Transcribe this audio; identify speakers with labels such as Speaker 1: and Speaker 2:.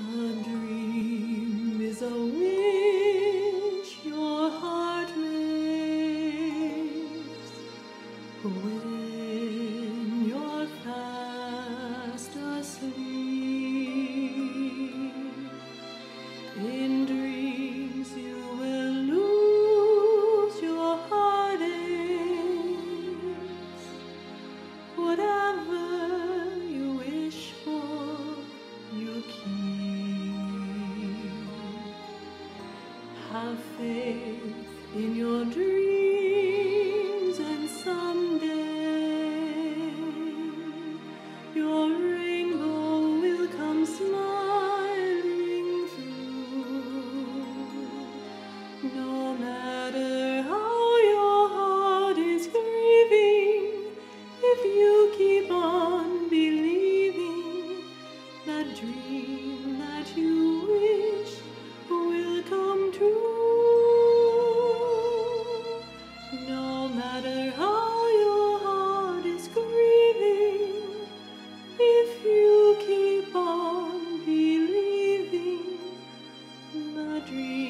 Speaker 1: A dream is a wish your heart makes when you're fast asleep. In dreams you will lose your heartaches. Whatever you wish for, you keep. Have faith in your dreams, matter how your heart is grieving, if you keep on believing the dream.